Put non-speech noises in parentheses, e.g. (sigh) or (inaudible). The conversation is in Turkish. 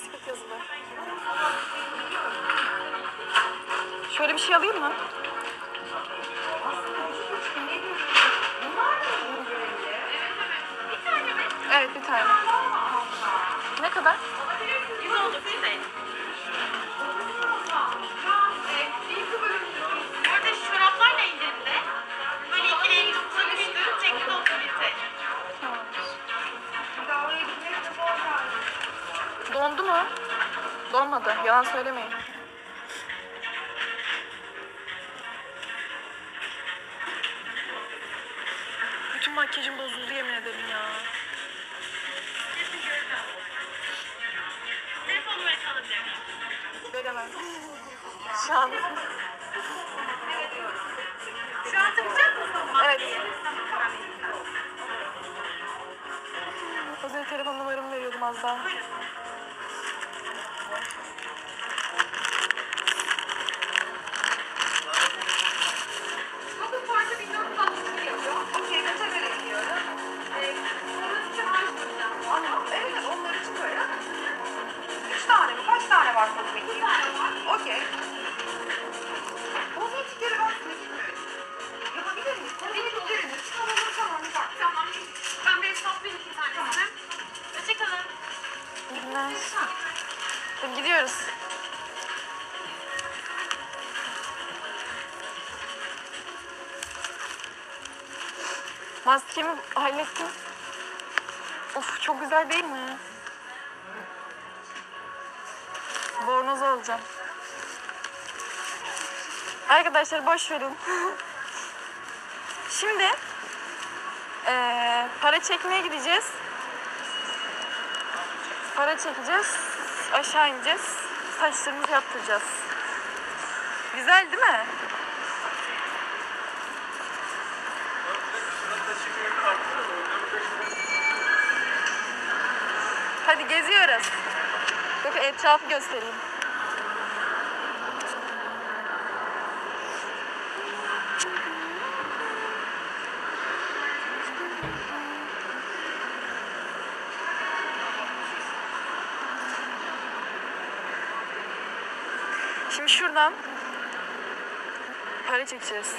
Bisiklet yazılı. Şöyle bir şey alayım mı? Evet bir tane. Ne kadar? 119 TL. Mu? Donmadı. Yalan söylemeyin. Bütün makyajım bozuldu yemin ederim ya. Veremem. Şu an. Şu an takacak mısın? Evet. Az önce telefon numaramı veriyordum az daha. Bakın tamam dakika. Tamam. Ben bir hesaplayayım iki tanesini. Hoşçakalın. Hadi gidiyoruz. Maskemi hallettim. Of çok güzel değil mi? Bornoz olacağım. Arkadaşlar boş verin. (laughs) Şimdi eee, para çekmeye gideceğiz. Para çekeceğiz. Aşağı ineceğiz. Saçlarımızı yaptıracağız. Güzel değil mi? Hadi geziyoruz. Bakın etrafı göstereyim. Şimdi şuradan para çekeceğiz.